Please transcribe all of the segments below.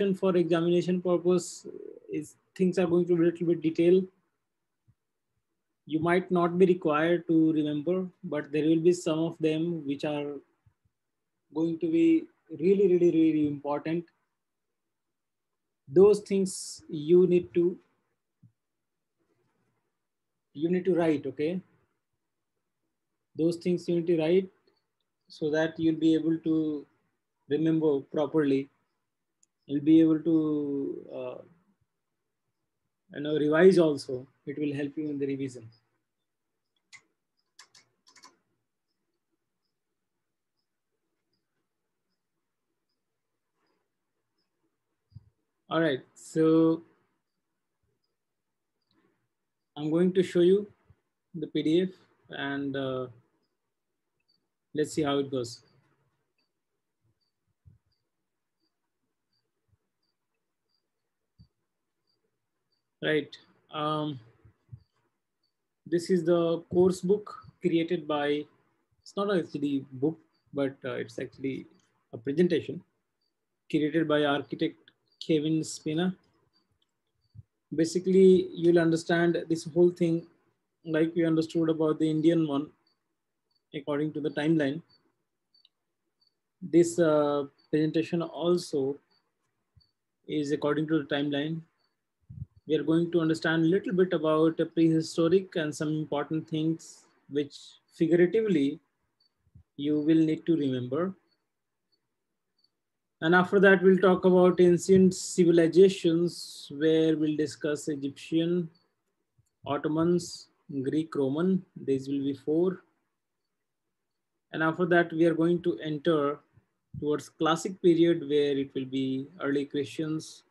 information for examination purpose uh, is things are going to be a little bit detailed. You might not be required to remember but there will be some of them which are going to be really really really important. Those things you need to you need to write okay? Those things you need to write so that you'll be able to remember properly you'll be able to uh, you know revise also. It will help you in the revision. All right so i'm going to show you the pdf and uh, let's see how it goes right. Um, this is the course book created by it's not actually book but uh, it's actually a presentation created by architect kevin spina. Basically you'll understand this whole thing like we understood about the indian one according to the timeline. This uh, presentation also is according to the timeline we are going to understand a little bit about prehistoric and some important things which figuratively you will need to remember. And after that, we'll talk about ancient civilizations where we'll discuss Egyptian, Ottomans, Greek, Roman. These will be four. And after that, we are going to enter towards classic period where it will be early Christians,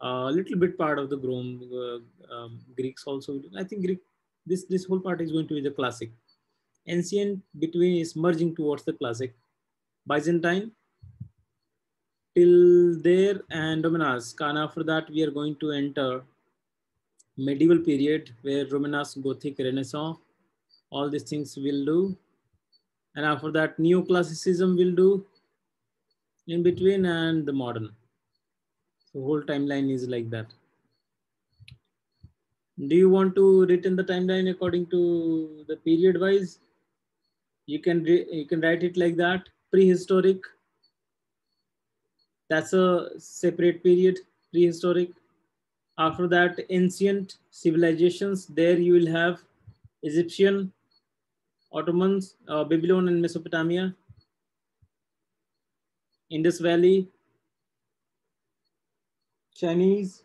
a little bit part of the Rome, uh, um, Greeks also. I think Greek, this, this whole part is going to be the classic. Ancient between is merging towards the classic. Byzantine till there and Romanesque. And after that, we are going to enter medieval period where Romanesque, Gothic, Renaissance, all these things will do. And after that, neoclassicism will do in between and the modern. The whole timeline is like that. Do you want to written the timeline according to the period wise? You can you can write it like that. Prehistoric. That's a separate period. Prehistoric. After that, ancient civilizations. There you will have Egyptian, Ottomans, uh, Babylon and Mesopotamia, Indus Valley, Chinese.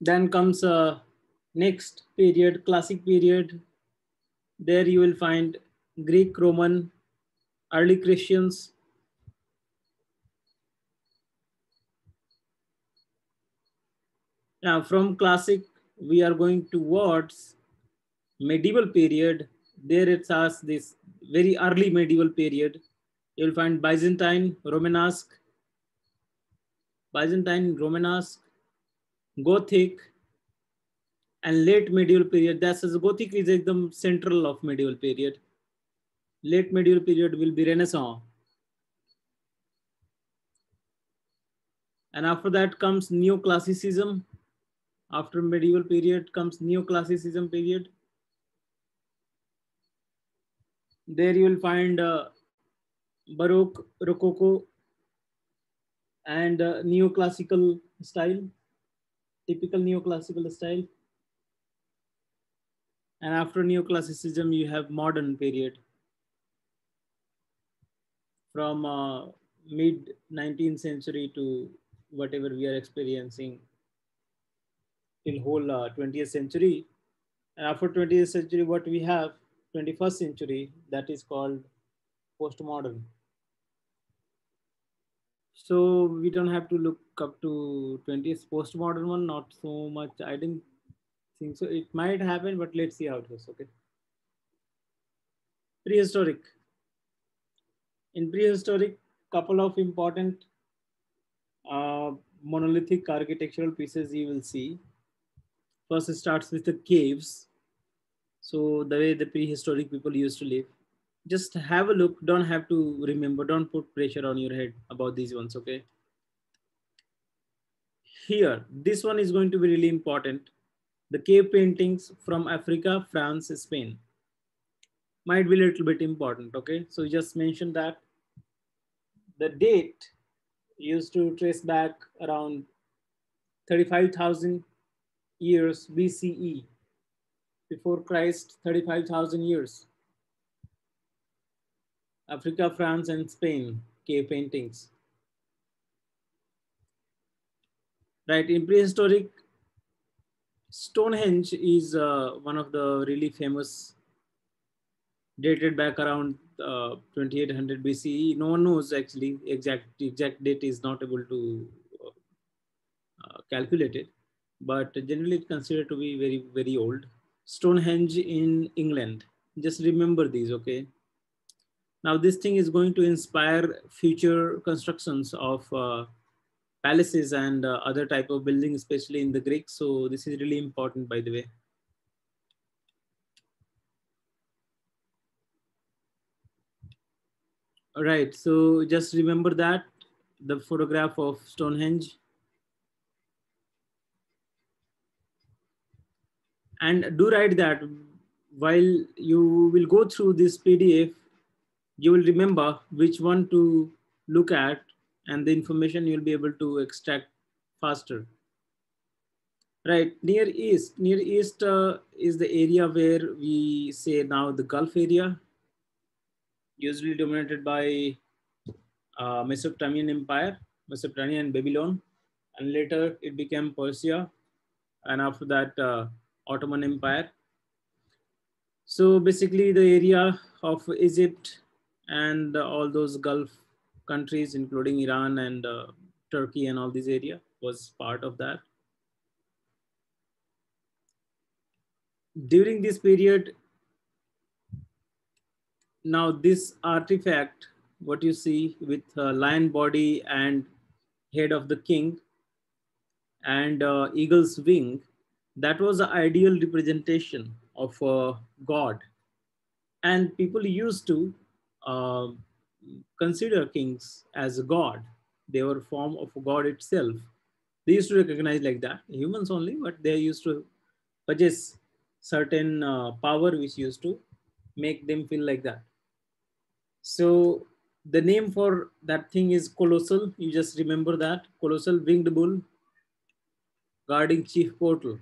Then comes a next period, classic period. There you will find Greek, Roman, early Christians. Now from classic, we are going towards medieval period. There it has this very early medieval period. You'll find Byzantine, Romanesque, Byzantine, Romanesque, Gothic, and late medieval period. That's as Gothic is the central of medieval period. Late medieval period will be Renaissance. And after that comes neoclassicism. After medieval period comes neoclassicism period. There you will find uh, Baroque, Rococo, and uh, neoclassical style, typical neoclassical style. And after neoclassicism, you have modern period from uh, mid 19th century to whatever we are experiencing till whole uh, 20th century. And after 20th century, what we have 21st century, that is called postmodern. So we don't have to look up to 20th postmodern one, not so much. I didn't think so. It might happen, but let's see how it goes. Okay. Prehistoric. In prehistoric, couple of important uh, monolithic architectural pieces you will see. First, it starts with the caves. So the way the prehistoric people used to live. Just have a look. Don't have to remember. Don't put pressure on your head about these ones, okay? Here, this one is going to be really important. The cave paintings from Africa, France, Spain. Might be a little bit important, okay? So just mention that. The date used to trace back around 35,000 years BCE. Before Christ, 35,000 years. Africa, France, and Spain, cave paintings. Right, in prehistoric, Stonehenge is uh, one of the really famous, dated back around uh, 2800 BCE. No one knows actually exact exact date is not able to uh, calculate it, but generally it's considered to be very very old. Stonehenge in England. Just remember these, okay? Now this thing is going to inspire future constructions of uh, palaces and uh, other type of buildings, especially in the Greek. So this is really important, by the way. All right, so just remember that the photograph of Stonehenge. And do write that while you will go through this PDF, you will remember which one to look at and the information you'll be able to extract faster. Right, Near East. Near East uh, is the area where we say now the Gulf area, usually dominated by uh, Mesopotamian Empire, Mesopotamia and Babylon. And later it became Persia. And after that, uh, Ottoman Empire. So basically the area of Egypt and all those Gulf countries, including Iran and uh, Turkey and all these area was part of that. During this period, now this artifact, what you see with uh, lion body and head of the king and uh, eagle's wing, that was the ideal representation of uh, God. And people used to uh, consider kings as a god. They were a form of God itself. They used to recognize like that, humans only, but they used to possess certain uh, power which used to make them feel like that. So the name for that thing is colossal. You just remember that colossal winged bull guarding chief portal.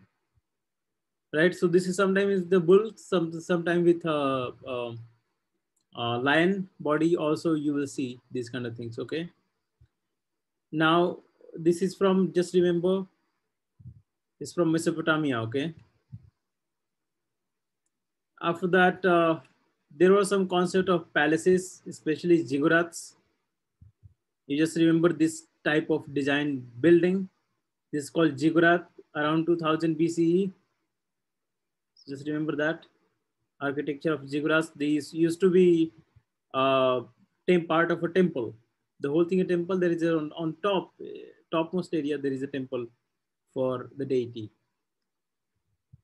Right. So this is sometimes the bull, some sometimes with uh, uh, uh, lion body also you will see these kind of things okay? Now this is from just remember it's from mesopotamia okay? After that uh, there was some concept of palaces especially ziggurats. You just remember this type of design building. This is called ziggurat around 2000 bce just remember that architecture of ziggurats. These used to be uh, part of a temple. The whole thing a temple, there is a, on, on top, topmost area, there is a temple for the deity.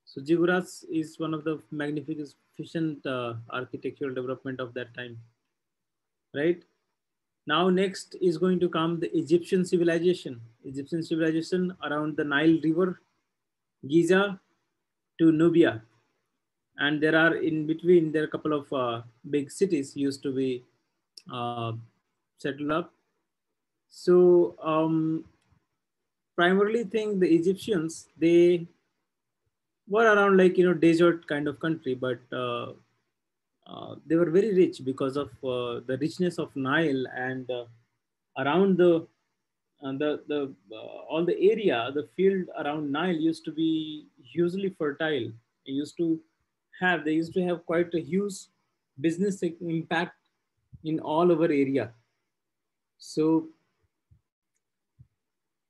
So ziggurats is one of the magnificent uh, architectural development of that time, right? Now next is going to come the Egyptian civilization. Egyptian civilization around the Nile River, Giza to Nubia and there are in between there are a couple of uh, big cities used to be uh, settled up. So um, primarily think the egyptians they were around like you know desert kind of country but uh, uh they were very rich because of uh, the richness of nile and uh, around the the the all the area the field around nile used to be hugely fertile. It used to have, they used to have quite a huge business impact in all over area. So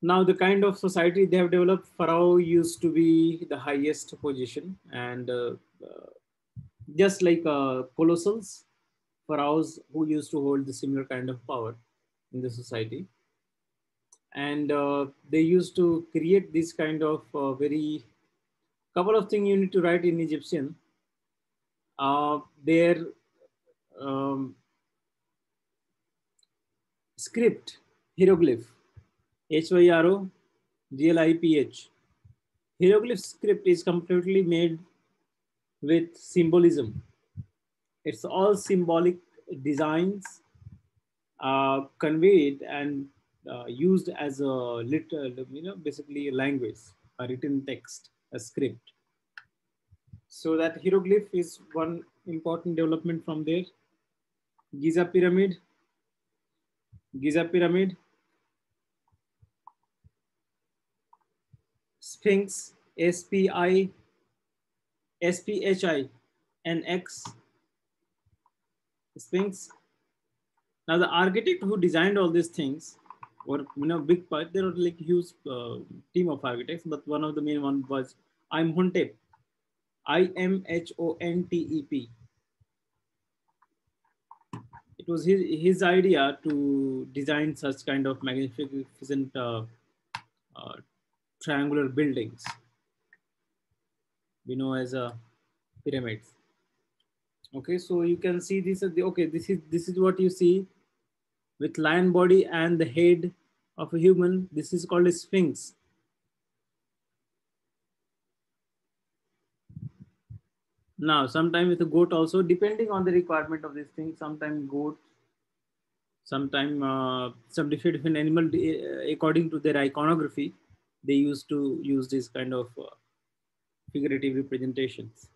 now the kind of society they have developed, Pharaoh used to be the highest position and uh, uh, just like uh, colossals, pharaohs who used to hold the similar kind of power in the society. And uh, they used to create this kind of uh, very couple of things you need to write in Egyptian uh, their um, script, hieroglyph, H-Y-R-O-G-L-I-P-H. Hieroglyph script is completely made with symbolism. It's all symbolic designs uh, conveyed and uh, used as a little, you know, basically a language, a written text, a script. So that hieroglyph is one important development from there. Giza pyramid, Giza pyramid, Sphinx, spi sphi S-P-I, S-P-H-I-N-X, Sphinx. Now the architect who designed all these things, or you know, big part, there were like huge uh, team of architects, but one of the main one was Imhotep, I-M-H-O-N-T-E-P. It was his, his idea to design such kind of magnificent uh, uh, triangular buildings. We know as a pyramids okay so you can see this is the okay this is this is what you see with lion body and the head of a human. This is called a sphinx now sometimes with a goat also depending on the requirement of this thing sometimes goat sometime uh, some different different animal uh, according to their iconography they used to use this kind of uh, figurative representations.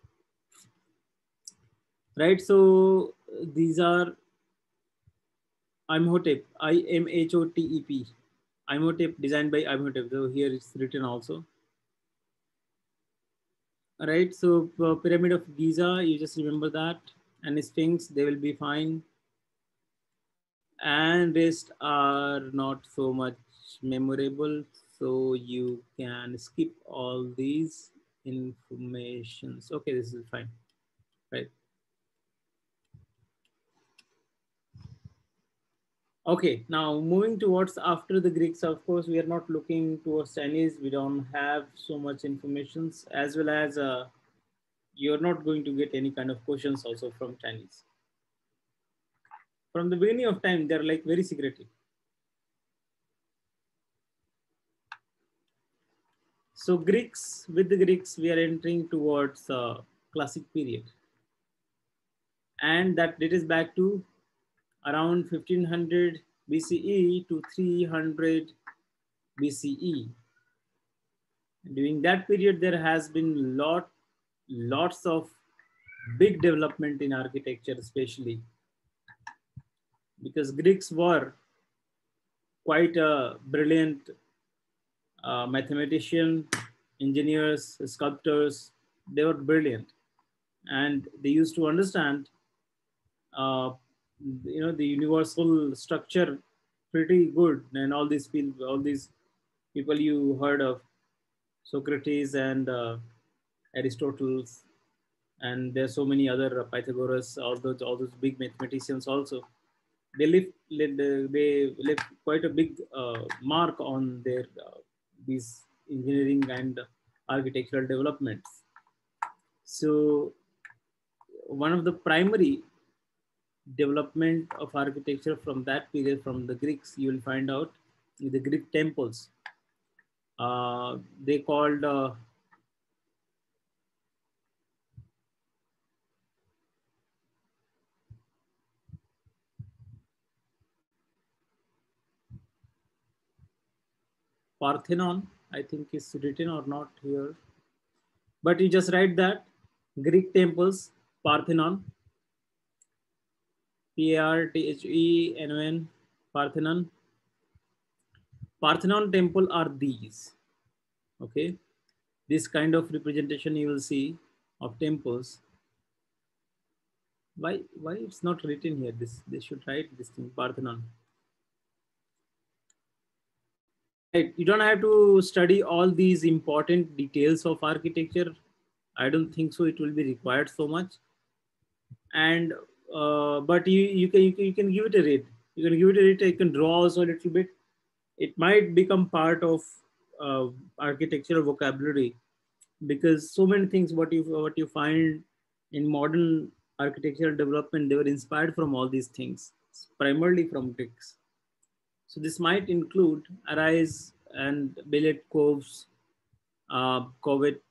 Right, so these are Imhotep, I-M-H-O-T-E-P. Imhotep designed by Imhotep. So here it's written also. Right, so uh, Pyramid of Giza, you just remember that. And Sphinx, they will be fine. And rest are not so much memorable. So you can skip all these informations. Okay, this is fine, right? Okay, now moving towards after the Greeks, of course, we are not looking towards Chinese. We don't have so much information as well as uh, you're not going to get any kind of questions also from Chinese. From the beginning of time, they're like very secretive. So Greeks, with the Greeks, we are entering towards uh, classic period. And that dates back to around 1500 BCE to 300 BCE. During that period, there has been lot, lots of big development in architecture, especially because Greeks were quite a brilliant uh, mathematician, engineers, sculptors, they were brilliant. And they used to understand, uh, you know, the universal structure pretty good. And all these people, all these people you heard of, Socrates and uh, Aristotle, and there's so many other uh, Pythagoras, all those all those big mathematicians also. They left they left quite a big uh, mark on their uh, these engineering and architectural developments. So one of the primary development of architecture from that period, from the Greeks, you will find out the Greek temples. Uh, they called uh, Parthenon, I think is written or not here. But you just write that Greek temples, Parthenon, P-A-R-T-H-E-N-O-N, Parthenon. Parthenon temple are these, okay? This kind of representation you will see of temples. Why, why it's not written here? This, they should write this thing, Parthenon. you don't have to study all these important details of architecture. I don't think so. It will be required so much. And uh, but you you can, you can you can give it a read. You can give it a read. You can draw also a little bit. It might become part of uh, architectural vocabulary because so many things what you what you find in modern architectural development, they were inspired from all these things, primarily from Greeks. So this might include Arais and Billet Coves, uh, Covet,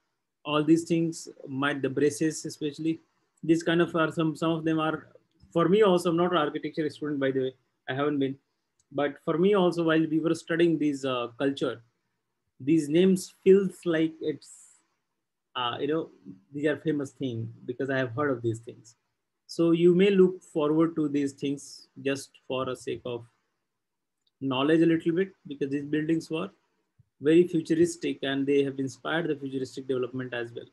all these things might the braces especially. These kind of are some some of them are for me also. I'm not an architecture student by the way. I haven't been, but for me also while we were studying these uh, culture, these names feels like it's uh, you know, these are famous things because I have heard of these things. So you may look forward to these things just for a sake of knowledge a little bit because these buildings were very futuristic and they have inspired the futuristic development as well.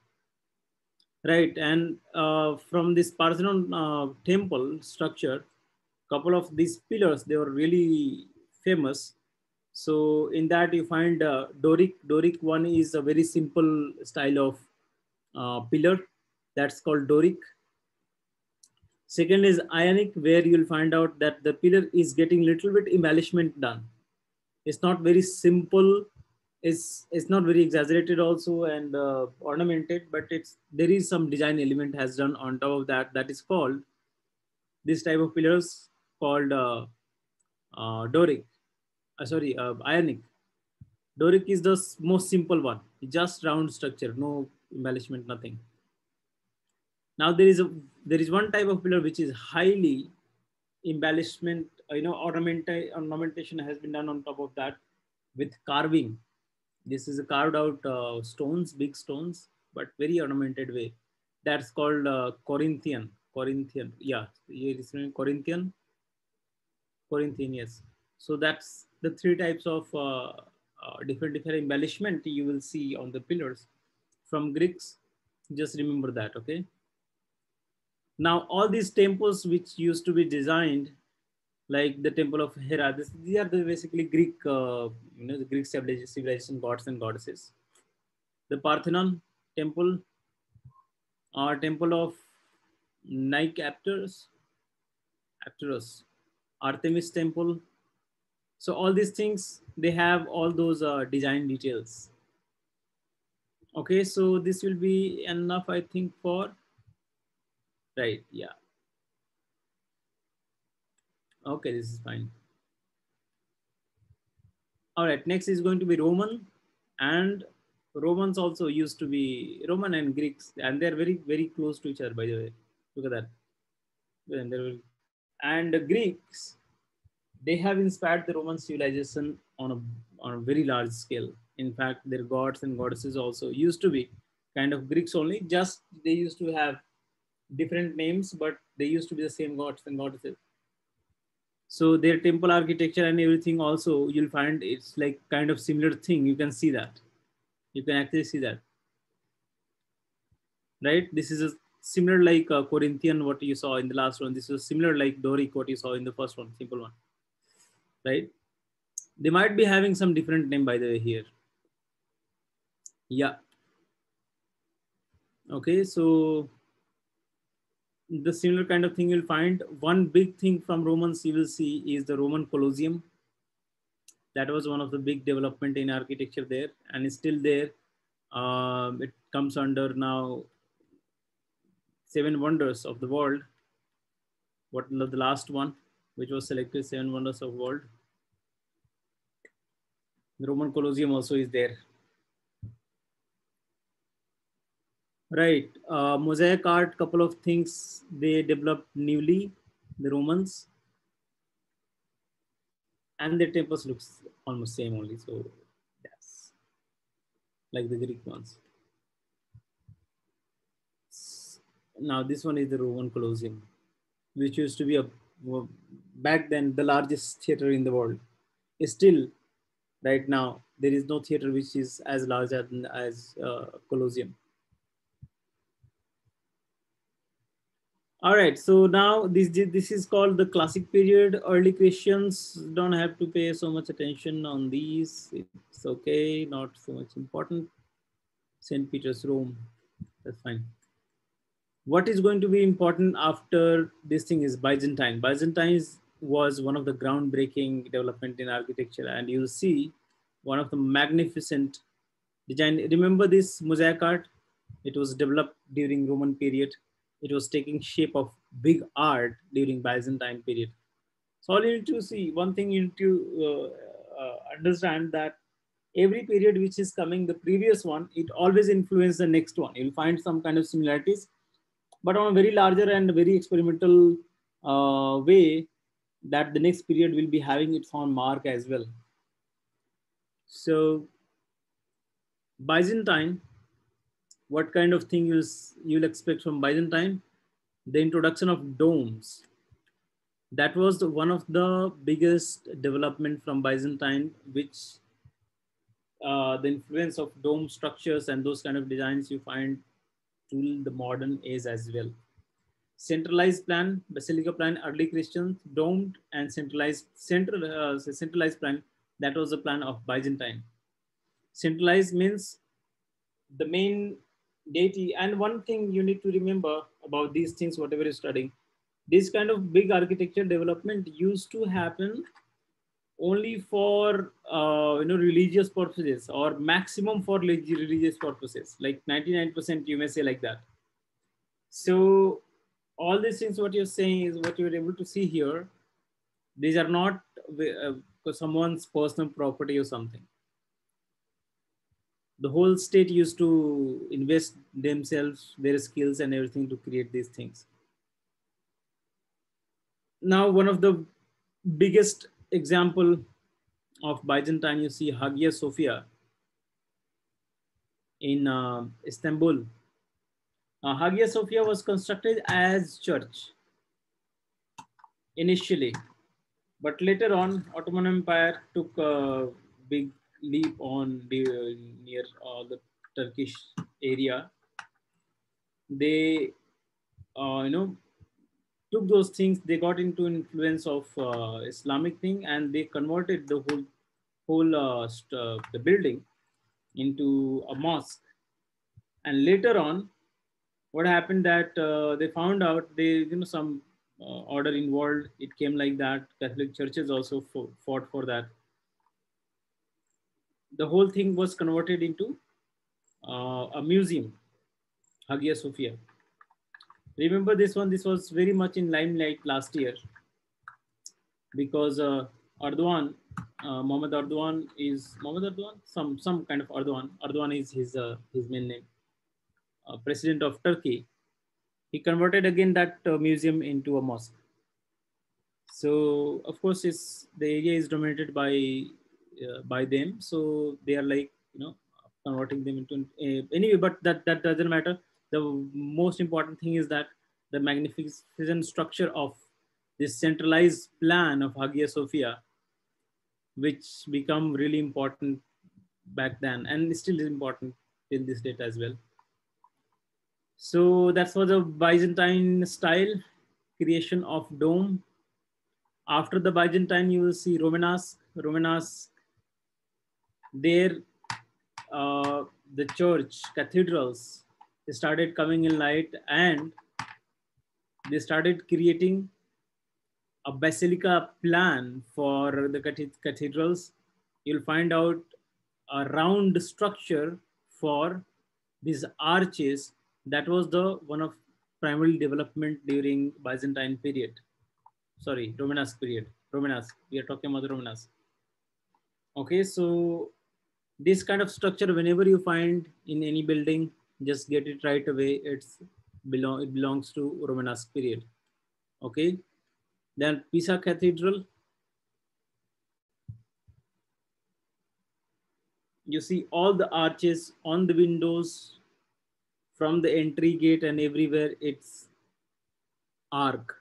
Right, and uh, from this Parthenon uh, temple structure, couple of these pillars, they were really famous. So in that you find uh, Doric. Doric one is a very simple style of uh, pillar that's called Doric. Second is Ionic, where you'll find out that the pillar is getting little bit embellishment done. It's not very simple. It's, it's not very exaggerated also and uh, ornamented, but it's there is some design element has done on top of that. That is called this type of pillars called uh, uh, Doric. Uh, sorry, uh, Ionic. Doric is the most simple one, just round structure, no embellishment, nothing. Now there is a there is one type of pillar which is highly embellishment, you know, ornamentation has been done on top of that with carving. This is a carved out uh, stones, big stones, but very ornamented way. That's called uh, Corinthian. Corinthian, yeah, Corinthian. Corinthian, yes. So that's the three types of uh, uh, different different embellishment you will see on the pillars from Greeks. Just remember that, okay? Now, all these temples which used to be designed, like the temple of Hera, this, these are the basically Greek, uh, you know, the Greek civilization gods and goddesses. The Parthenon temple, our temple of Nike Apteros, Apteros, Artemis temple. So all these things, they have all those uh, design details. Okay, so this will be enough, I think, for, right, yeah. Okay, this is fine. All right, next is going to be Roman and Romans also used to be Roman and Greeks, and they're very, very close to each other, by the way. Look at that. And, the Greeks, they have inspired the Roman civilization on a, on a very large scale. In fact, their gods and goddesses also used to be kind of Greeks only, just they used to have different names, but they used to be the same gods and goddesses. So their temple architecture and everything also, you'll find it's like kind of similar thing. You can see that. You can actually see that. Right? This is a similar like uh, Corinthian, what you saw in the last one. This is similar like Doric, what you saw in the first one, simple one. Right? They might be having some different name by the way here. Yeah. Okay, so the similar kind of thing you'll find. One big thing from Romans you will see is the Roman Colosseum. That was one of the big development in architecture there and it's still there. Um, it comes under now seven wonders of the world. What the last one, which was selected seven wonders of world. The Roman Colosseum also is there. Right. Uh, mosaic art, couple of things they developed newly, the Romans. And the temples looks almost same only. So yes, like the Greek ones. Now this one is the Roman Colosseum, which used to be a back then the largest theater in the world. Still, right now there is no theater which is as large as, as uh, Colosseum All right, so now this this is called the classic period. Early Christians don't have to pay so much attention on these. It's okay, not so much important. St. Peter's, Rome, that's fine. What is going to be important after this thing is Byzantine. Byzantine was one of the groundbreaking development in architecture, and you'll see one of the magnificent design. Remember this mosaic art? It was developed during Roman period it was taking shape of big art during Byzantine period. So all you need to see, one thing you need to uh, uh, understand that every period which is coming, the previous one, it always influences the next one. You'll find some kind of similarities, but on a very larger and very experimental uh, way that the next period will be having its own mark as well. So Byzantine, what kind of thing is you'll expect from Byzantine? The introduction of domes. That was the, one of the biggest development from Byzantine, which uh, the influence of dome structures and those kind of designs you find till the modern age as well. Centralized plan, basilica plan, early Christians, domed and centralized, central, uh, centralized plan, that was the plan of Byzantine. Centralized means the main deity. And one thing you need to remember about these things, whatever you're studying, this kind of big architecture development used to happen only for uh, you know religious purposes or maximum for religious purposes like 99% you may say like that. So all these things what you're saying is what you're able to see here. These are not uh, someone's personal property or something the whole state used to invest themselves their skills and everything to create these things now one of the biggest example of Byzantine, you see Hagia Sophia in uh, Istanbul. Uh, Hagia Sophia was constructed as church initially, but later on, Ottoman Empire took a big leap on near uh, the Turkish area. They, uh, you know, took those things, they got into influence of uh, Islamic thing and they converted the whole, whole uh, uh, the building into a mosque. And later on, what happened that uh, they found out they, you know, some order involved, it came like that. Catholic churches also fought for that. The whole thing was converted into uh, a museum, Hagia Sophia. Remember this one, this was very much in limelight last year because uh, Erdogan, uh, Mohammed Erdogan is, Mohammed Erdogan? Some, some kind of Erdogan. Erdogan is his, uh, his main name. Uh, president of Turkey. He converted again that uh, museum into a mosque. So of course, it's, the area is dominated by Uh, by them. So they are like you know converting them into uh, anyway. But that that doesn't matter the most important thing is that the magnificent structure of this centralized plan of Hagia Sophia, which become really important back then and still is important till this date as well. So that's for the Byzantine style creation of dome. After the Byzantine, you will see Romanesque. Romanesque, there, uh, the church, cathedrals, started coming in light and they started creating a basilica plan for the cathedrals. You'll find out a round structure for these arches. That was the one of primary development during Byzantine period. Sorry, Romanesque period. Romanesque. We are talking about the Romanesque. Okay, so this kind of structure, whenever you find in any building, just get it right away. It's belong it belongs to Romanesque period. Okay. Then Pisa Cathedral. You see all the arches on the windows from the entry gate and everywhere it's arc.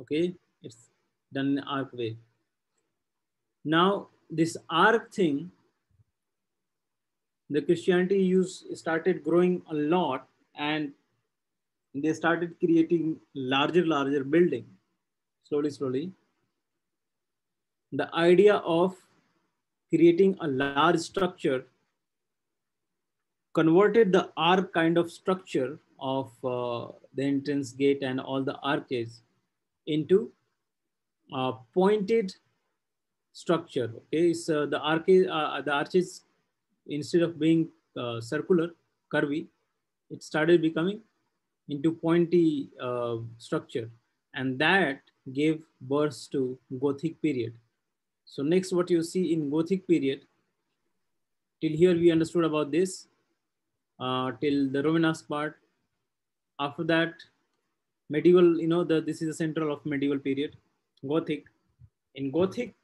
Okay, it's done in arc way. Now this arc thing the Christianity use started growing a lot and they started creating larger, larger building slowly, slowly. The idea of creating a large structure converted the arc kind of structure of uh, the entrance gate and all the arches into a pointed structure. Okay, so the arches, uh, the arches instead of being uh, circular, curvy, it started becoming into pointy uh, structure. And that gave birth to Gothic period. So next what you see in Gothic period, till here we understood about this, uh, till the Romanesque part. After that, medieval, you know, the, this is the central of medieval period, Gothic. In Gothic,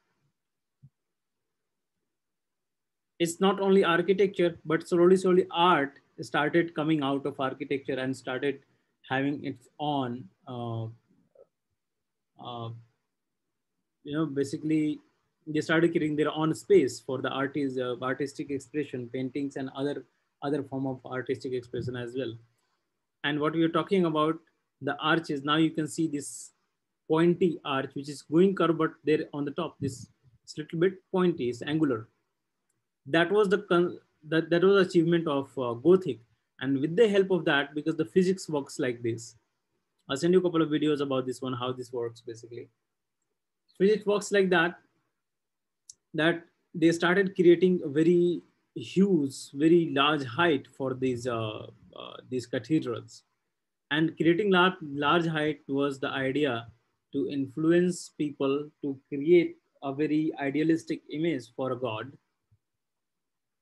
it's not only architecture, but slowly, slowly art started coming out of architecture and started having its own, uh, uh, you know, basically they started creating their own space for the artists, uh, artistic expression, paintings and other, other form of artistic expression as well. And what we are talking about, the arches, now you can see this pointy arch, which is going curved, but there on the top, this is little bit pointy, it's angular that was the that, that was achievement of uh, Gothic. And with the help of that, because the physics works like this, I'll send you a couple of videos about this one, how this works basically. Physics works like that, that they started creating a very huge, very large height for these, uh, uh, these cathedrals. And creating large, large height was the idea to influence people to create a very idealistic image for a god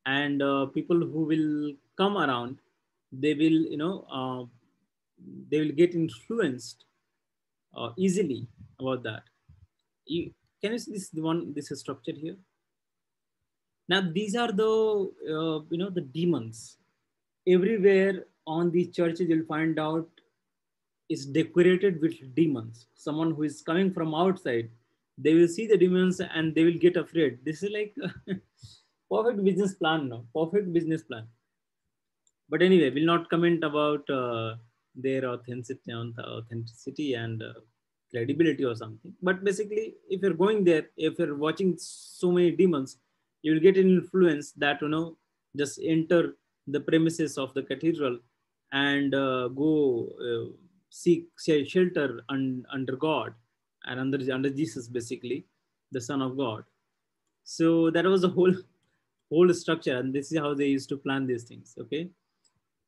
and uh, people who will come around they will you know uh, they will get influenced uh, easily about that. You, can you see this the one this is structure here? Now these are the uh, you know the demons. Everywhere on these churches you'll find out is decorated with demons. Someone who is coming from outside they will see the demons and they will get afraid. This is like perfect business plan no? Perfect business plan. But anyway we'll not comment about uh, their authenticity authenticity and uh, credibility or something. But basically if you're going there if you're watching so many demons you will get an influence that you know just enter the premises of the cathedral and uh, go uh, seek shelter un- under god and under under jesus basically the son of god. So that was the whole whole structure and this is how they used to plan these things okay?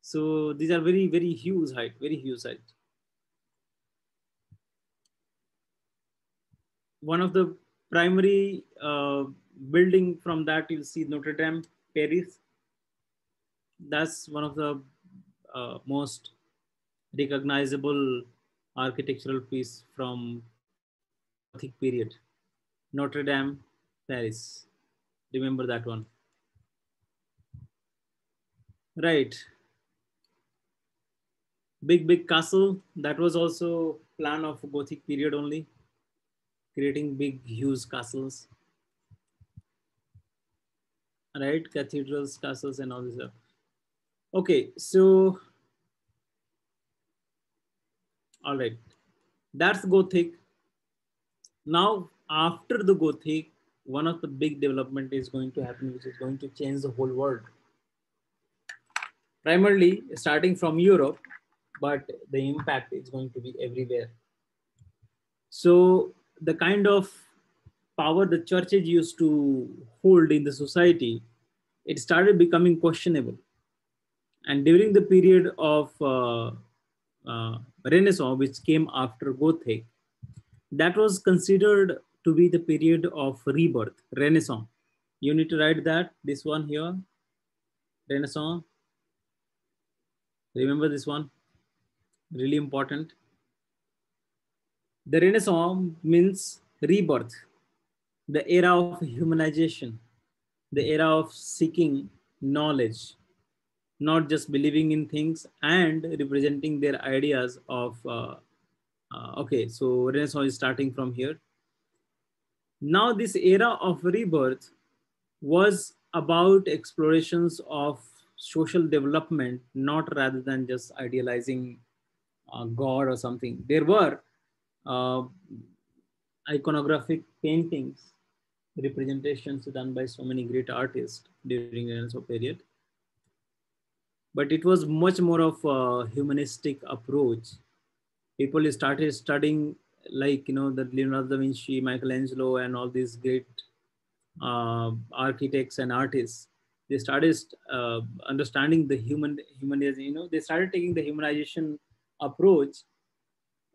So these are very very huge height very huge height. One of the primary uh, building from that you'll see notre dame paris. That's one of the uh, most recognizable architectural piece from Gothic period. Notre dame paris. Remember that one Right. Big, big castle. That was also plan of Gothic period only. Creating big, huge castles. Right, cathedrals, castles, and all this stuff. Okay, so all right, that's Gothic. Now, after the Gothic, one of the big development is going to happen, which is going to change the whole world primarily starting from Europe, but the impact is going to be everywhere. So the kind of power the churches used to hold in the society, it started becoming questionable. And during the period of uh, uh, Renaissance, which came after Gothic, that was considered to be the period of rebirth, Renaissance. You need to write that, this one here, Renaissance, Remember this one? Really important. The Renaissance means rebirth, the era of humanization, the era of seeking knowledge, not just believing in things and representing their ideas of, uh, uh, okay, so Renaissance is starting from here. Now this era of rebirth was about explorations of social development, not rather than just idealizing uh, God or something. There were uh, iconographic paintings, representations done by so many great artists during the Renaissance period. But it was much more of a humanistic approach. People started studying like, you know, the Leonardo da Vinci, Michelangelo, and all these great uh, architects and artists they started uh, understanding the human humanism you know they started taking the humanization approach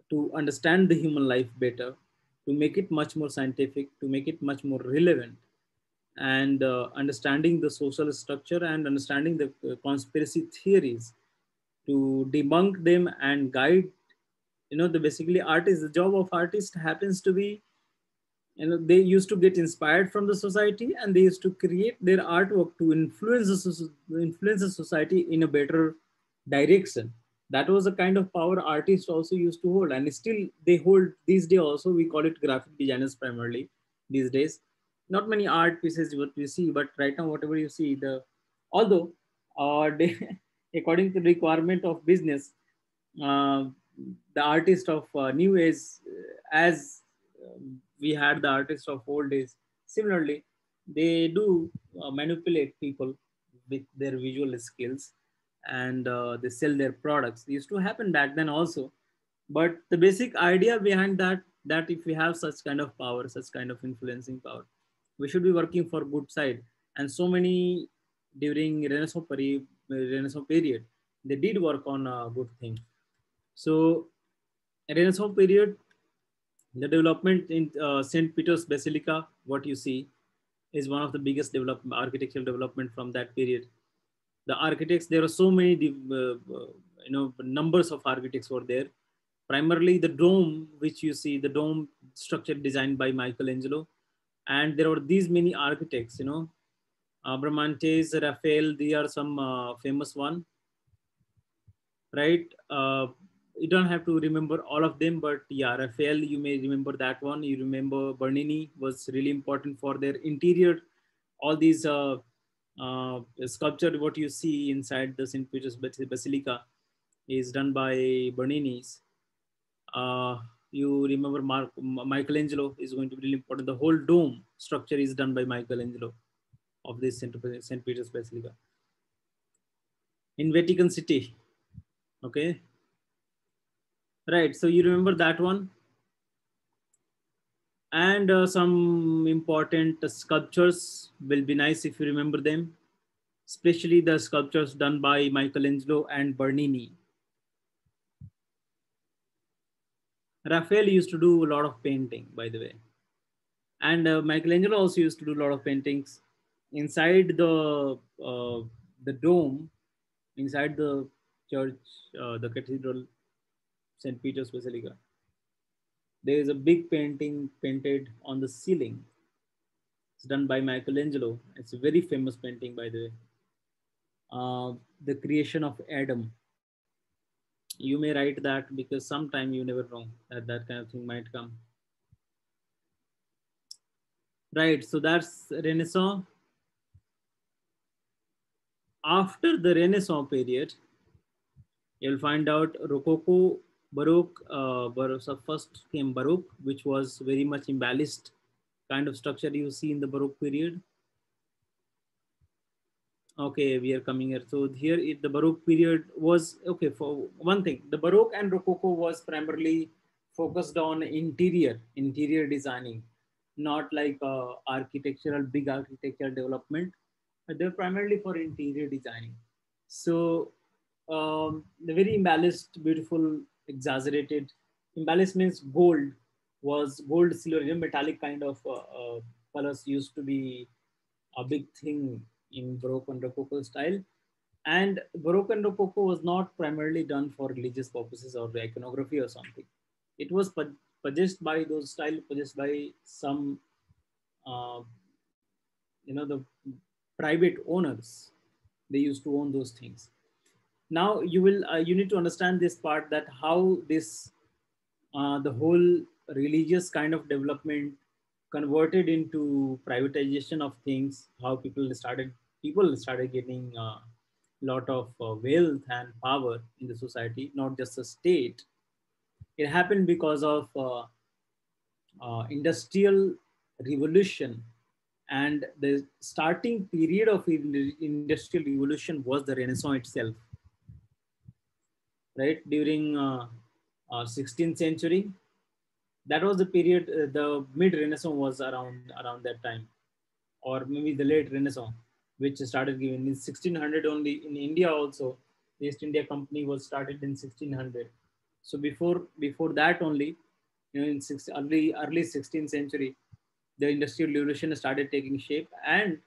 to understand the human life better, to make it much more scientific, to make it much more relevant, and uh, understanding the social structure and understanding the uh, conspiracy theories to debunk them and guide you know the basically artist the job of artist happens to be you know they used to get inspired from the society and they used to create their artwork to influence the, influence the society in a better direction. That was the kind of power artists also used to hold and still they hold these days also we call it graphic designers primarily these days. Not many art pieces what we see but right now whatever you see the although uh, they, according to the requirement of business uh, the artist of uh, new age as um, we had the artists of old days. Similarly, they do uh, manipulate people with their visual skills and uh, they sell their products. It used to happen back then also. But the basic idea behind that, that if we have such kind of power, such kind of influencing power, we should be working for good side. And so many during Renaissance period, Renaissance period they did work on a good thing. So Renaissance period, the development in uh, St. Peter's Basilica, what you see is one of the biggest develop, architectural development from that period. The architects, there are so many, uh, uh, you know, numbers of architects were there. Primarily the dome, which you see, the dome structure designed by Michelangelo. And there were these many architects, you know, Abramantes, Raphael, they are some uh, famous one, right? You don't have to remember all of them, but yeah, Raphael, you may remember that one. You remember Bernini was really important for their interior. All these uh, uh, sculpture, what you see inside the St. Peter's Basilica is done by Bernini's. Uh, you remember Mark, Michelangelo is going to be really important. The whole dome structure is done by Michelangelo of this St. Peter's Basilica. In Vatican City, okay, Right. So you remember that one? And uh, some important sculptures will be nice if you remember them, especially the sculptures done by Michelangelo and Bernini. Raphael used to do a lot of painting, by the way. And uh, Michelangelo also used to do a lot of paintings inside the uh, the dome, inside the church, uh, the cathedral St. Peter's Basilica. There is a big painting painted on the ceiling. It's done by Michelangelo. It's a very famous painting, by the way. Uh, the creation of Adam. You may write that because sometime you never know that that kind of thing might come. Right, so that's Renaissance. After the Renaissance period, you'll find out Rococo Baroque, uh, so first came Baroque, which was very much embellished kind of structure you see in the Baroque period. Okay, we are coming here. So here it, the Baroque period was, okay, for one thing, the Baroque and Rococo was primarily focused on interior, interior designing, not like uh, architectural, big architectural development. They're primarily for interior designing. So um, the very embellished, beautiful exaggerated. Embellishments gold was gold, silver, metallic kind of uh, uh, colors used to be a big thing in Baroque and Rococo style. And Baroque and Rococo was not primarily done for religious purposes or iconography or something. It was possessed by those style, possessed by some, uh, you know, the private owners. They used to own those things now you will uh, you need to understand this part that how this uh, the whole religious kind of development converted into privatization of things how people started people started getting a uh, lot of uh, wealth and power in the society not just the state. It happened because of uh, industrial revolution. And the starting period of industrial revolution was the renaissance itself right during uh, uh, 16th century. That was the period uh, the mid renaissance was around around that time or maybe the late renaissance which started giving in 1600 only. In india also the east india company was started in 1600 So before before that only, you know, in six, early early 16th century, the industrial revolution started taking shape, and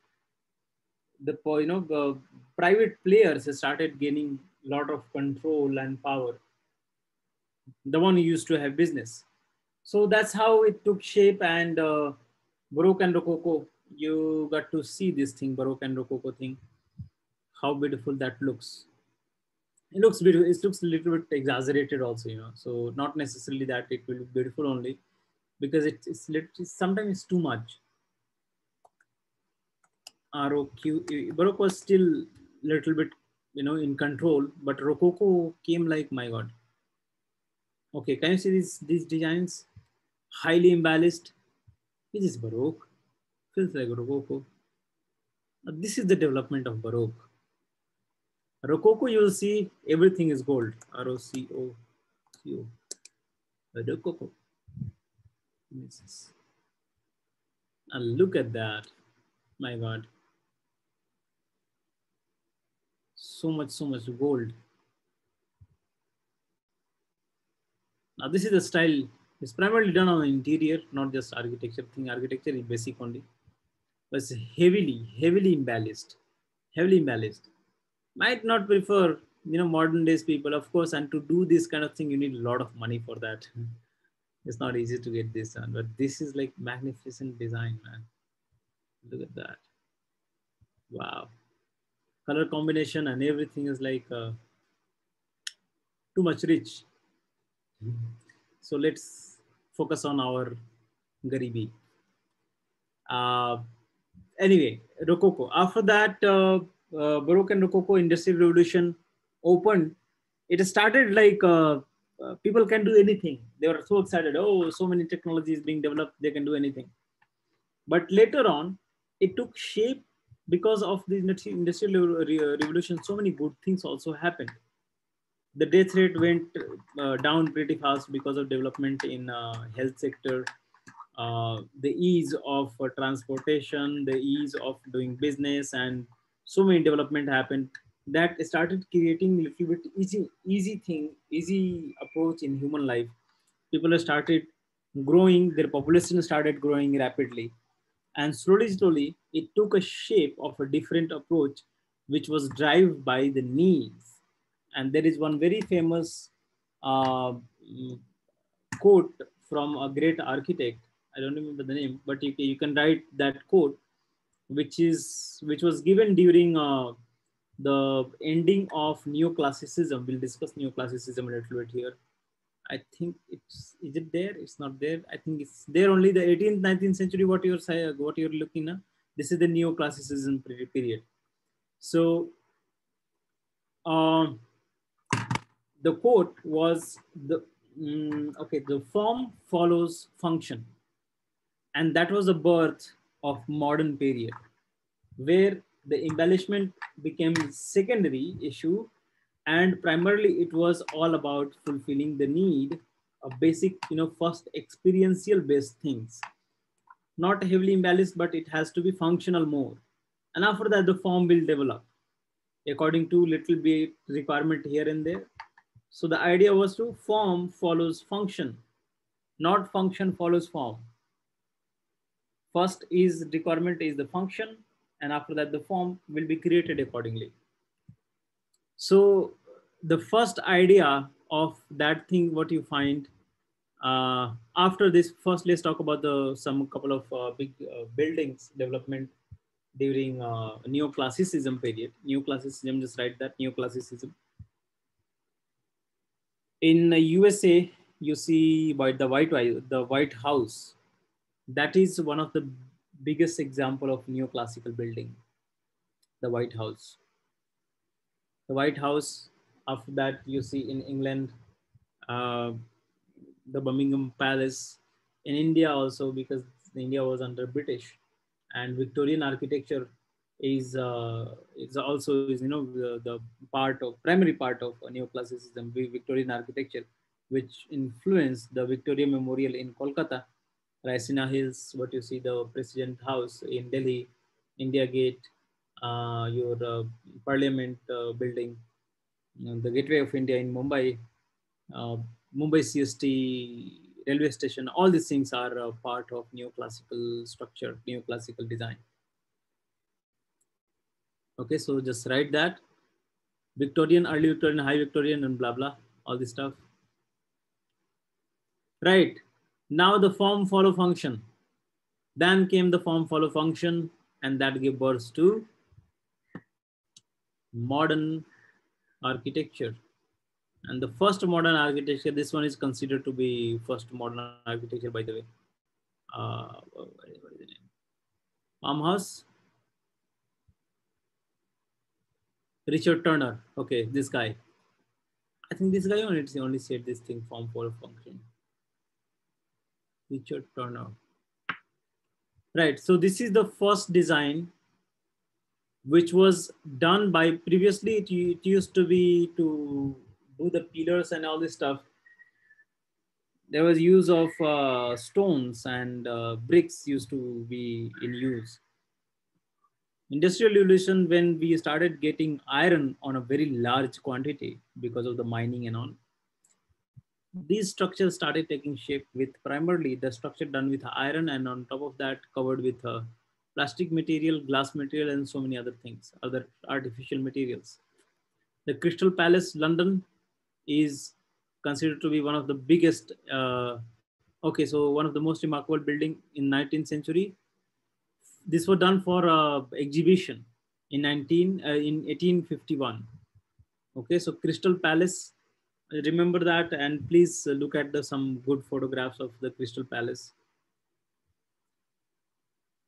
the you know the private players started gaining lot of control and power. The one who used to have business. So that's how it took shape, and uh, Baroque and Rococo. You got to see this thing, Baroque and Rococo thing. How beautiful that looks it looks beautiful it looks a little bit exaggerated also you know so not necessarily that it will be beautiful only because it, it's literally sometimes it's too much ROQ Baroque was still little bit you know in control but Rococo came like my god okay can you see these these designs highly embellished this is Baroque feels like Rococo this is the development of Baroque Rococo, you will see everything is gold. R-O-C-O-C-O. Rococo. And look at that. My God. So much, so much gold. Now this is the style. It's primarily done on the interior, not just architecture thing. Architecture is basic only. But it's heavily, heavily embellished. Heavily embellished might not prefer you know modern days people of course and to do this kind of thing you need a lot of money for that it's not easy to get this done but this is like magnificent design man look at that wow color combination and everything is like uh, too much rich so let's focus on our garibi uh, anyway rococo after that uh, uh, Baroque and Rococo Industrial Revolution opened, it started like uh, uh, people can do anything. They were so excited. Oh, so many technologies being developed, they can do anything. But later on, it took shape because of the industrial revolution. So many good things also happened. The death rate went uh, down pretty fast because of development in uh, health sector, uh, the ease of uh, transportation, the ease of doing business, and so many development happened that started creating a little bit easy easy thing easy approach in human life people started growing their population started growing rapidly and slowly slowly it took a shape of a different approach which was driven by the needs and there is one very famous uh, quote from a great architect i don't remember the name but you, you can write that quote which is which was given during uh, the ending of neoclassicism. We'll discuss neoclassicism a little bit here. I think it's is it there? It's not there. I think it's there only the 18th, 19th century. What you're what you're looking at. This is the neoclassicism period. So, um, the quote was the mm, okay. The form follows function, and that was the birth of modern period, where the embellishment became secondary issue and primarily it was all about fulfilling the need of basic, you know, first experiential based things. Not heavily embellished, but it has to be functional more. And after that, the form will develop according to little bit requirement here and there. So the idea was to form follows function, not function follows form. First is requirement is the function, and after that the form will be created accordingly. So the first idea of that thing, what you find uh, after this, first let's talk about the some couple of uh, big uh, buildings development during uh, neoclassicism period. Neoclassicism, just write that neoclassicism. In the USA, you see by the White the White House that is one of the biggest example of neoclassical building, the White House. The White House, after that you see in England, uh, the Buckingham Palace, in India also because India was under British. And Victorian architecture is uh, is also is you know the, the part of primary part of neoclassicism Victorian architecture which influenced the Victoria Memorial in Kolkata Raisina Hills, what you see, the President House in Delhi, India Gate, your uh, Parliament uh, building, the Gateway of India in Mumbai, uh, Mumbai CST railway station, all these things are a part of neoclassical structure, neoclassical design. Okay, so just write that. Victorian, early Victorian, high Victorian, and blah, blah, all this stuff. Right, now the form follow function. Then came the form follow function and that gave birth to modern architecture. And the first modern architecture, this one is considered to be first modern architecture, by the way. Uh, what is the name? Farmhouse. Richard Turner. Okay, this guy. I think this guy only, only said this thing form follow function. Richard Turner. Right, so this is the first design which was done by previously it, it used to be to do the pillars and all this stuff. There was use of uh, stones and uh, bricks used to be in use. Industrial revolution when we started getting iron on a very large quantity because of the mining and all these structures started taking shape with primarily the structure done with iron and on top of that covered with uh, plastic material, glass material, and so many other things, other artificial materials. The Crystal Palace, London, is considered to be one of the biggest, uh, okay, so one of the most remarkable building in 19th century. This was done for uh, exhibition in 19 uh, in 1851. Okay, so Crystal Palace, remember that, and please look at the some good photographs of the Crystal Palace.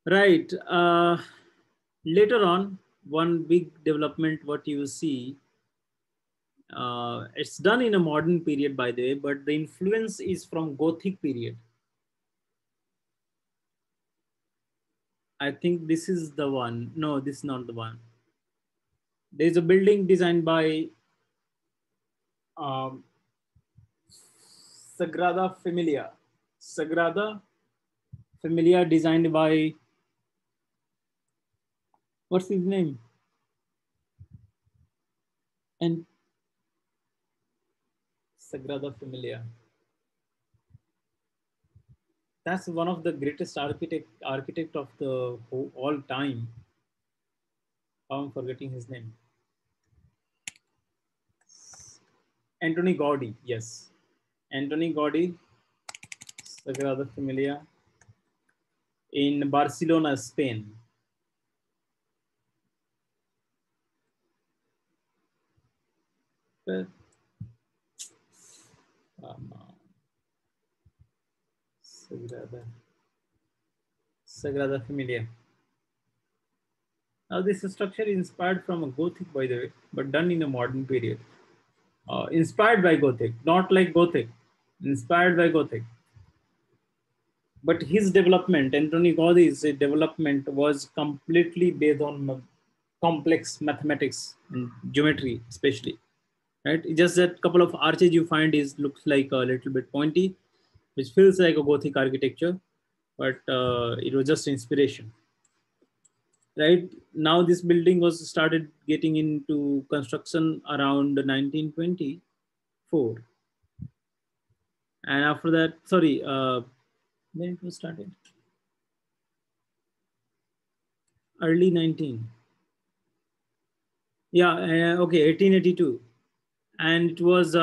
Right. Uh, later on, one big development, what you see, uh, it's done in a modern period, by the way, but the influence is from Gothic period. I think this is the one. No, this is not the one. There's a building designed by um, Sagrada Familia. Sagrada Familia designed by What's his name? And Sagrada Familia. That's one of the greatest architect architect of the all time. I'm forgetting his name. Antoni Gaudi, yes. Antoni Gaudi, Sagrada Familia in Barcelona, Spain. Um, Sagrada, Sagrada Familia. Now this structure is inspired from a Gothic, by the way, but done in a modern period. Uh, inspired by Gothic, not like Gothic, inspired by Gothic. But his development, Antoni Gaudi's development was completely based on complex mathematics and geometry, especially right? Just that couple of arches you find is looks like a little bit pointy, which feels like a Gothic architecture, but uh, it was just inspiration. Right now, this building was started getting into construction around 1924, and after that, sorry, uh, when it was started, early 19. Yeah, uh, okay, 1882 and it was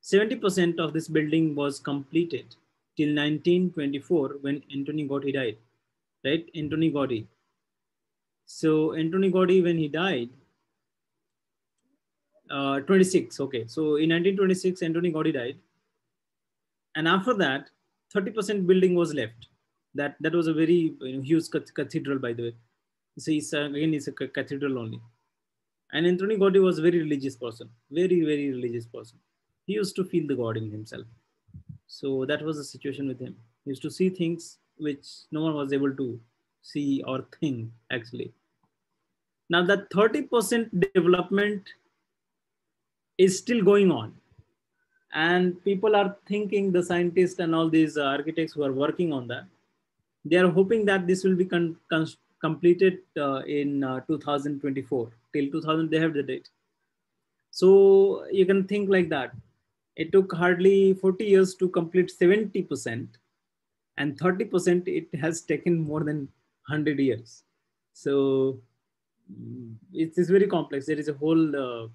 70% uh, of this building was completed till 1924 when Antoni Gaudi died, right? Antoni Gaudi. So Antoni Gaudi, when he died, uh, 26, okay. So in 1926, Antoni Gaudi died. And after that, 30% building was left. That, that was a very you know, huge cathedral, by the way. So it's, uh, again, it's a cathedral only. And Antoni Gaudi was a very religious person, very, very religious person. He used to feel the God in himself. So that was the situation with him. He used to see things which no one was able to see or think actually. Now that 30% development is still going on. And people are thinking, the scientists and all these architects who are working on that, they are hoping that this will be con- con- completed uh, in uh, 2024 till 2000 they have the date so you can think like that it took hardly 40 years to complete 70% and 30% it has taken more than 100 years so mm, it is very complex there is a whole uh,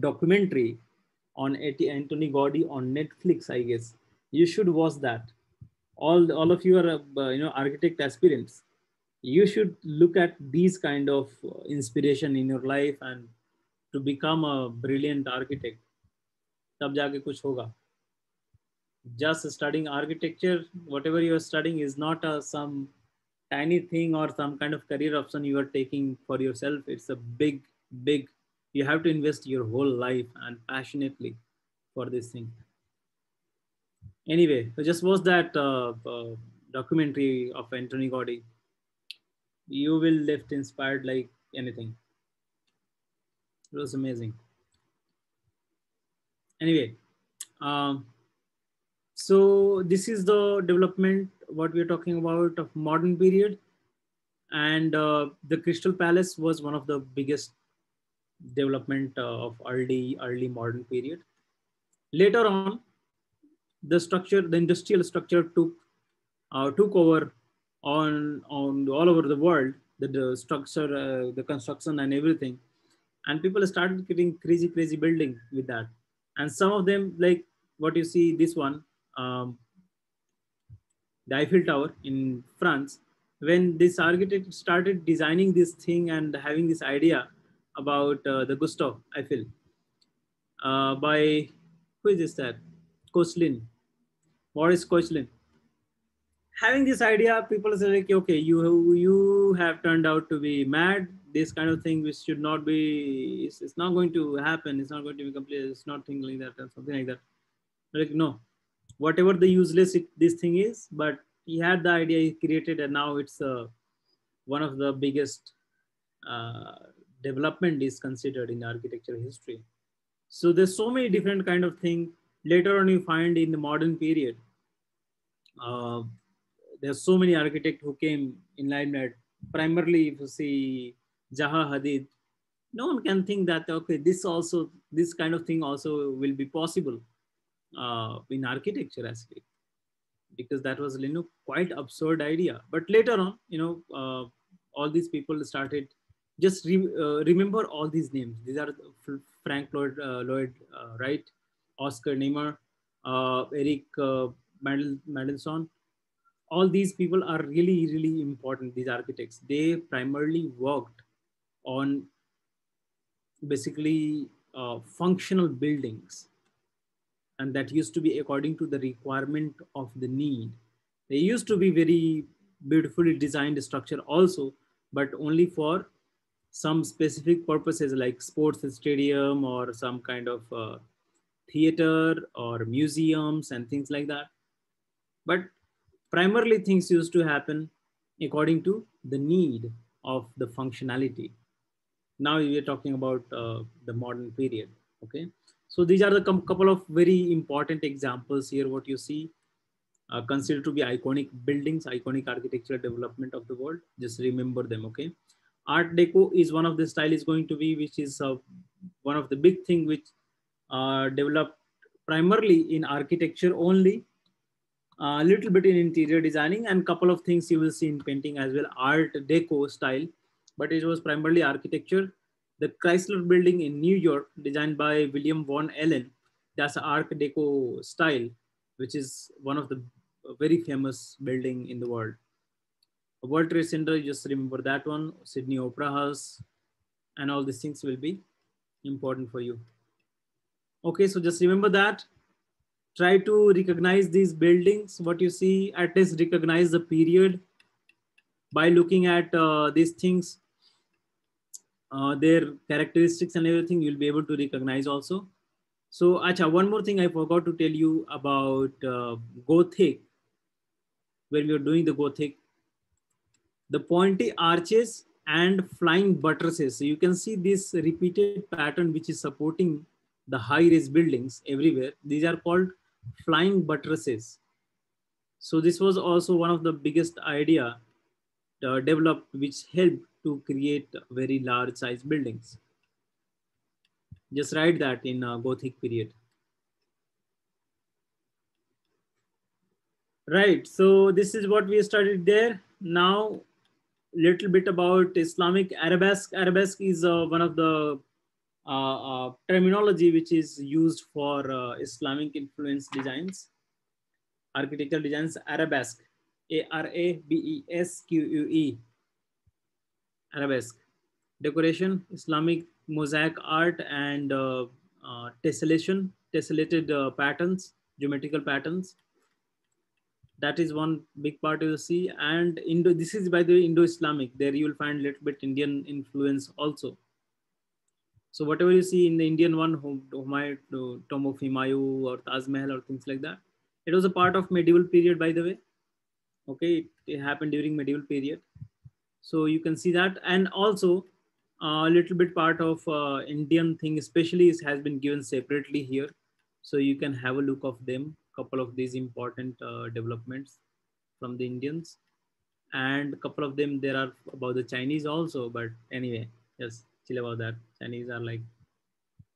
documentary on Antoni Gaudi on Netflix, I guess. You should watch that. All, all of you are, uh, you know, architect aspirants you should look at these kind of uh, inspiration in your life and to become a brilliant architect तब जाके कुछ just studying architecture whatever you are studying is not a, some tiny thing or some kind of career option you are taking for yourself. It's a big big you have to invest your whole life and passionately for this thing. Anyway i just watched that uh, uh, documentary of Antoni Gaudi you will left inspired like anything. It was amazing. Anyway um, so this is the development what we're talking about of modern period. And uh, the crystal palace was one of the biggest development uh, of early early modern period. Later on, the structure, the industrial structure took uh, took over on on all over the world. The, the structure, uh, the construction, and everything, and people started getting crazy, crazy building with that. And some of them, like what you see, this one, um, the Eiffel Tower in France. When this architect started designing this thing and having this idea, about uh, the Gustave Eiffel uh, by who is this that Koechlin, Maurice Koechlin. Having this idea, people say like, okay, you you have turned out to be mad. This kind of thing which should not be, it's, it's not going to happen. It's not going to be complete. It's not thing like that or something like that. Like no, whatever the useless it, this thing is, but he had the idea he created, and now it's uh, one of the biggest uh, development is considered in architecture history. So there's so many different kind of thing. Later on, you find in the modern period, uh, there's so many architects who came in limelight. Primarily, if you see Zaha Hadid, no one can think that okay, this also this kind of thing also will be possible uh, in architecture actually, because that was you know quite absurd idea. But later on, you know, uh, all these people started just re, uh, remember all these names. These are Frank Lloyd, uh, Lloyd uh, Wright, Oscar Niemeyer, Erich Mendelsohn. All these people are really, really important, these architects. They primarily worked on basically uh, functional buildings. And that used to be according to the requirement of the need. They used to be very beautifully designed structure also, but only for some specific purposes like sports stadium or some kind of uh, theater or museums and things like that. But primarily things used to happen according to the need of the functionality. Now we are talking about uh, the modern period, okay? So these are the couple of very important examples here, what you see, uh, considered to be iconic buildings, iconic architectural development of the world. Just remember them, okay? art deco is one of the style is going to be which is uh, one of the big thing which uh, developed primarily in architecture only a little bit in interior designing and couple of things you will see in painting as well art deco style. But it was primarily architecture. The chrysler building in new york designed by william Van Alen that's art deco style which is one of the very famous building in the world. World Trade Center, just remember that one, Sydney Opera House, and all these things will be important for you. Okay, so just remember that. Try to recognize these buildings, what you see, at least recognize the period by looking at uh, these things, uh, their characteristics and everything, you'll be able to recognize also. So, Acha, one more thing I forgot to tell you about uh, Gothic. When we are doing the Gothic, the pointy arches and flying buttresses. So you can see this repeated pattern which is supporting the high-rise buildings everywhere. These are called flying buttresses. So this was also one of the biggest idea uh, developed which helped to create very large size buildings. Just write that in uh, Gothic period. Right, so this is what we studied there. Now, little bit about Islamic arabesque. Arabesque is uh, one of the uh, uh, terminology which is used for uh, Islamic influence designs, architectural designs. Arabesque, A R A B E S Q U E. Arabesque. Decoration, Islamic mosaic art and uh, tessellation, tessellated patterns, geometrical patterns that is one big part you see and indo this is by the way indo-islamic there you will find a little bit indian influence also so whatever you see in the indian one Humayun, tomb of or taj mahal or things like that it was a part of medieval period by the way. Okay it, it happened during medieval period. So you can see that. And also a uh, little bit part of uh, indian thing especially is, has been given separately here. So you can have a look of them couple of these important uh, developments from the Indians. And a couple of them there are about the Chinese also but anyway just chill about that. Chinese are like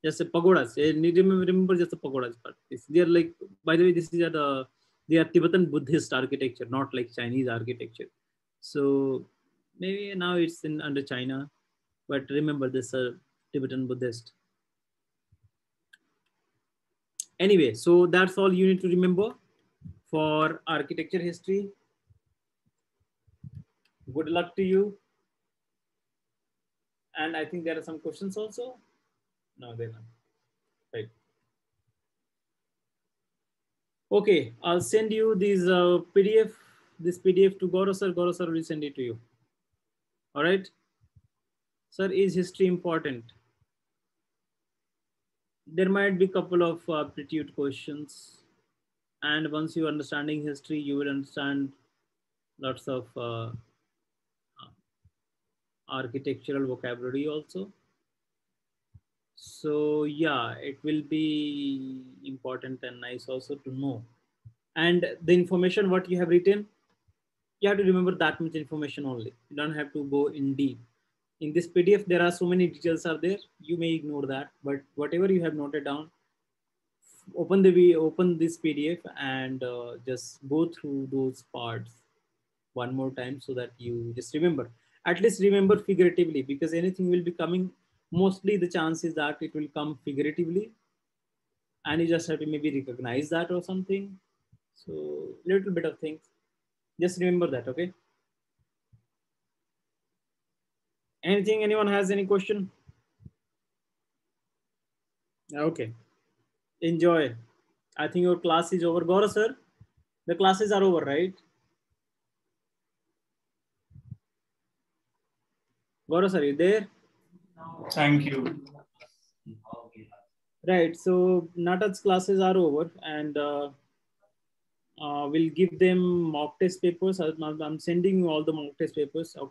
just a pagodas. Remember just pagodas but they are like by the way this is the they are Tibetan Buddhist architecture not like Chinese architecture. So maybe now it's in under China but remember this uh, Tibetan Buddhist. Anyway, so that's all you need to remember for architecture history. Good luck to you. And I think there are some questions also. No, they're not. Right. Okay, I'll send you this uh, PDF, this PDF to Gaurav sir. Gaurav sir will send it to you. All right. Sir, is history important? there might be a couple of uh, aptitude questions. And once you're understanding history, you will understand lots of uh, uh, architectural vocabulary also. So yeah, it will be important and nice also to know. And the information what you have written, you have to remember that much information only. You don't have to go in deep in this PDF, there are so many details are there. You may ignore that, but whatever you have noted down, open the open this PDF and uh, just go through those parts one more time so that you just remember. At least remember figuratively because anything will be coming. Mostly the chances that it will come figuratively, and you just have to maybe recognize that or something. So little bit of things. Just remember that, okay? Anything, anyone has any question? Okay. Enjoy. I think your class is over. Gaurav sir, the classes are over, right? Gaurav sir, you there? Thank you. Right. So Nataj's classes are over and uh, uh, we'll give them mock test papers. I'm, I'm sending you all the mock test papers. Okay.